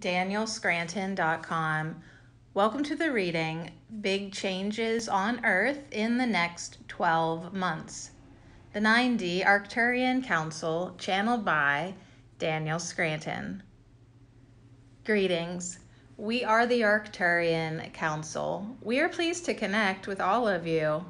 danielscranton.com. Welcome to the reading Big Changes on Earth in the Next 12 Months. The 9D Arcturian Council, channeled by Daniel Scranton. Greetings. We are the Arcturian Council. We are pleased to connect with all of you.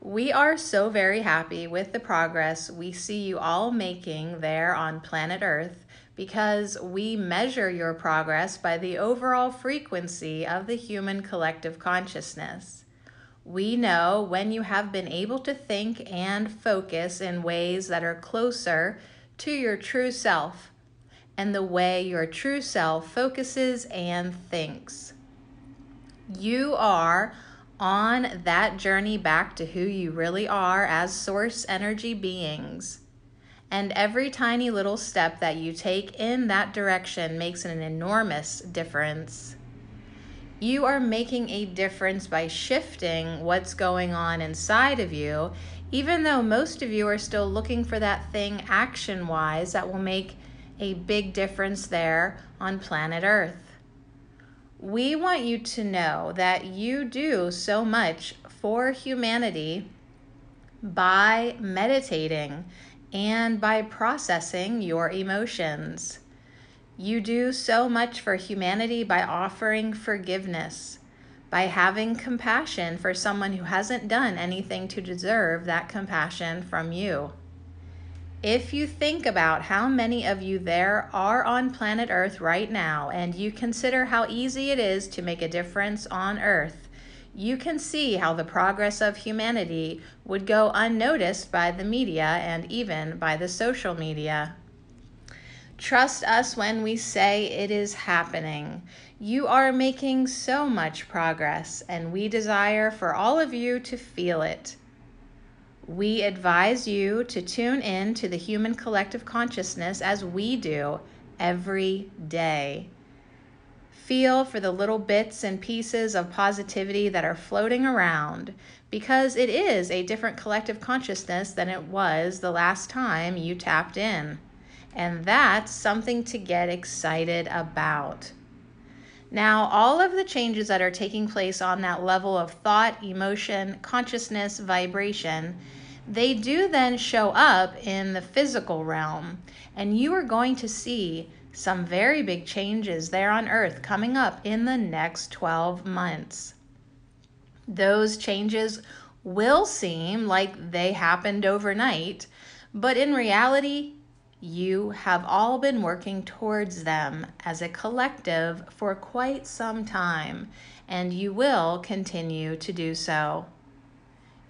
We are so very happy with the progress we see you all making there on planet Earth because we measure your progress by the overall frequency of the human collective consciousness. We know when you have been able to think and focus in ways that are closer to your true self and the way your true self focuses and thinks. You are on that journey back to who you really are as source energy beings. And every tiny little step that you take in that direction makes an enormous difference. You are making a difference by shifting what's going on inside of you, even though most of you are still looking for that thing action wise that will make a big difference there on planet Earth we want you to know that you do so much for humanity by meditating and by processing your emotions. You do so much for humanity by offering forgiveness, by having compassion for someone who hasn't done anything to deserve that compassion from you. If you think about how many of you there are on planet Earth right now, and you consider how easy it is to make a difference on Earth, you can see how the progress of humanity would go unnoticed by the media and even by the social media. Trust us when we say it is happening. You are making so much progress, and we desire for all of you to feel it. We advise you to tune in to the human collective consciousness as we do every day. Feel for the little bits and pieces of positivity that are floating around because it is a different collective consciousness than it was the last time you tapped in. And that's something to get excited about. Now, all of the changes that are taking place on that level of thought, emotion, consciousness, vibration, they do then show up in the physical realm. And you are going to see some very big changes there on earth coming up in the next 12 months. Those changes will seem like they happened overnight, but in reality, you have all been working towards them as a collective for quite some time, and you will continue to do so.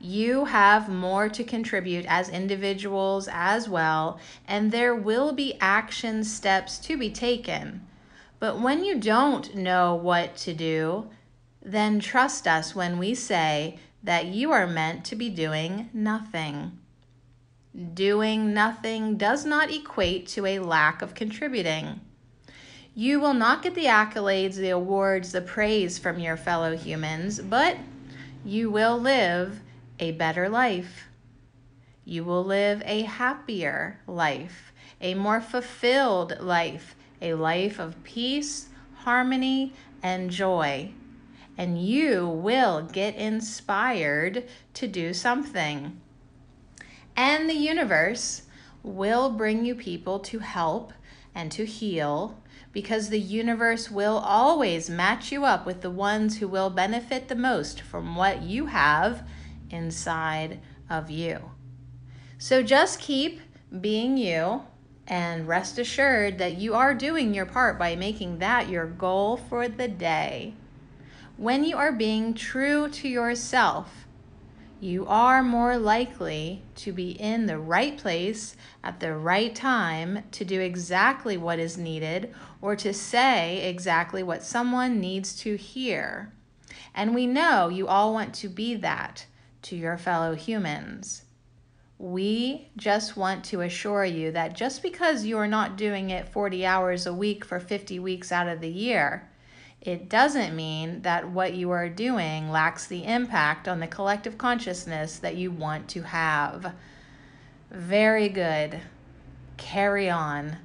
You have more to contribute as individuals as well, and there will be action steps to be taken. But when you don't know what to do, then trust us when we say that you are meant to be doing nothing. Doing nothing does not equate to a lack of contributing. You will not get the accolades, the awards, the praise from your fellow humans, but you will live a better life. You will live a happier life, a more fulfilled life, a life of peace, harmony, and joy. And you will get inspired to do something. And the universe will bring you people to help and to heal because the universe will always match you up with the ones who will benefit the most from what you have inside of you. So just keep being you and rest assured that you are doing your part by making that your goal for the day. When you are being true to yourself, you are more likely to be in the right place at the right time to do exactly what is needed or to say exactly what someone needs to hear. And we know you all want to be that to your fellow humans. We just want to assure you that just because you are not doing it 40 hours a week for 50 weeks out of the year, it doesn't mean that what you are doing lacks the impact on the collective consciousness that you want to have. Very good. Carry on.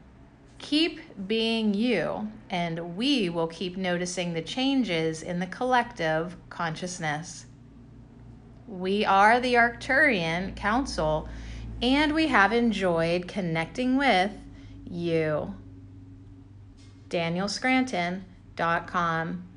Keep being you, and we will keep noticing the changes in the collective consciousness. We are the Arcturian Council, and we have enjoyed connecting with you. DanielScranton.com